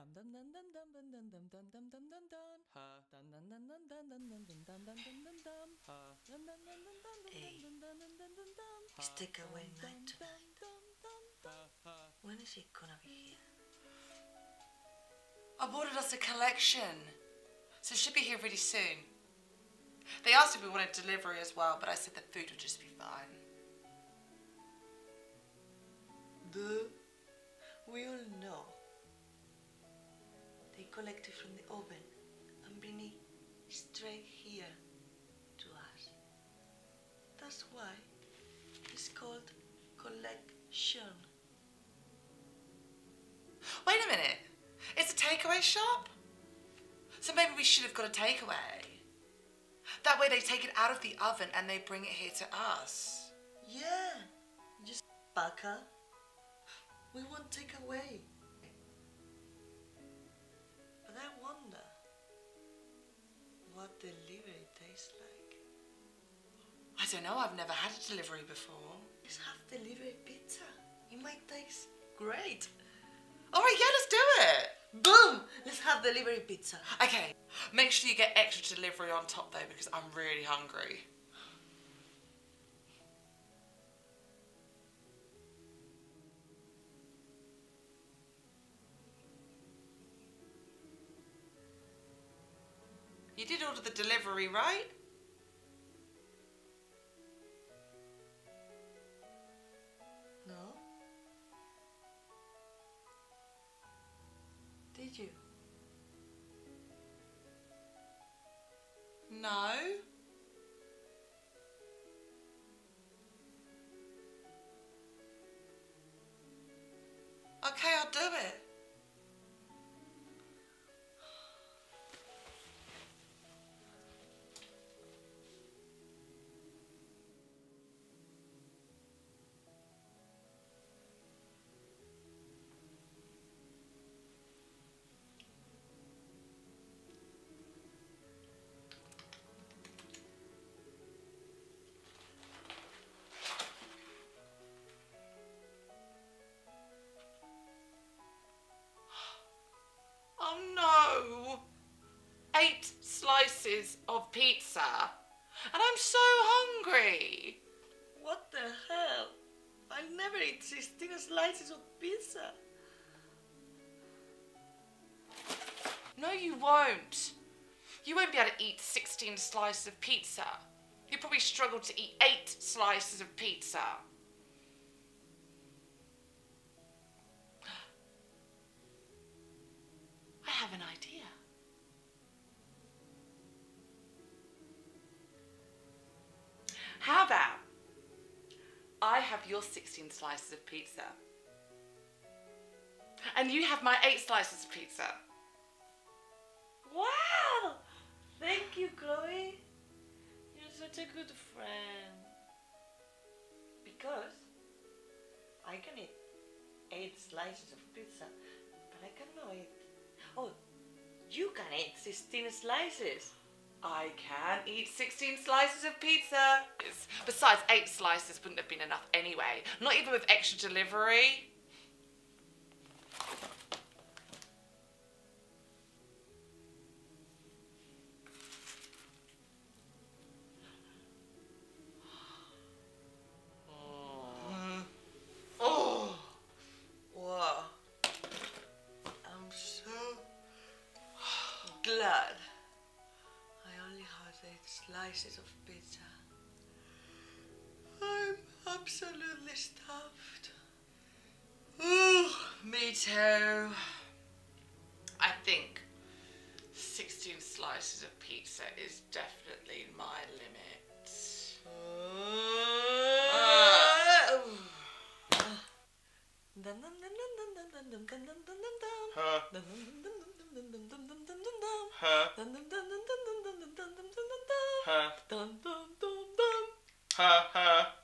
Dum dum dum dum dum dum dum dum dum dum dum dum dum. Ha, Dum dum dum dum dum dum dum dum dum dum dum dum dum. ha, Dum dum dum dum dum dum dum dum dum dum dum dum. It's takeaway Dum, night tonight. When is it gonna be here? I ordered us a collection, so it should be here really soon. They asked if we wanted delivery as well, but I said the food would just be fine. Duh. We all know. They collect it from the oven and bring it straight here to us. That's why it's called collection. Wait a minute, it's a takeaway shop? So maybe we should have got a takeaway. That way they take it out of the oven and they bring it here to us. Yeah, just baka. We won't take what delivery tastes like. I don't know, I've never had a delivery before. Let's have delivery pizza. It might taste great. All right, yeah, let's do it. Boom! Let's have delivery pizza. Okay, make sure you get extra delivery on top though because I'm really hungry. You did order the delivery, right? No? Did you? No. Okay, I'll do it. Slices of pizza. And I'm so hungry. What the hell? I'll never eat 16 slices of pizza. No, you won't. You won't be able to eat 16 slices of pizza. You probably struggle to eat eight slices of pizza. I have an idea. How about I have your 16 slices of pizza and you have my eight slices of pizza? Wow! Thank you, Chloe. You're such a good friend. Because I can eat eight slices of pizza, but I cannot eat. Oh, you can eat 16 slices. I can eat 16 slices of pizza. Besides, eight slices wouldn't have been enough anyway. Not even with extra delivery. Slices of pizza. I'm absolutely stuffed. Ooh, me too. I think 16 slices of pizza is definitely my limit. Dun dun Huh. Huh. Huh. Huh.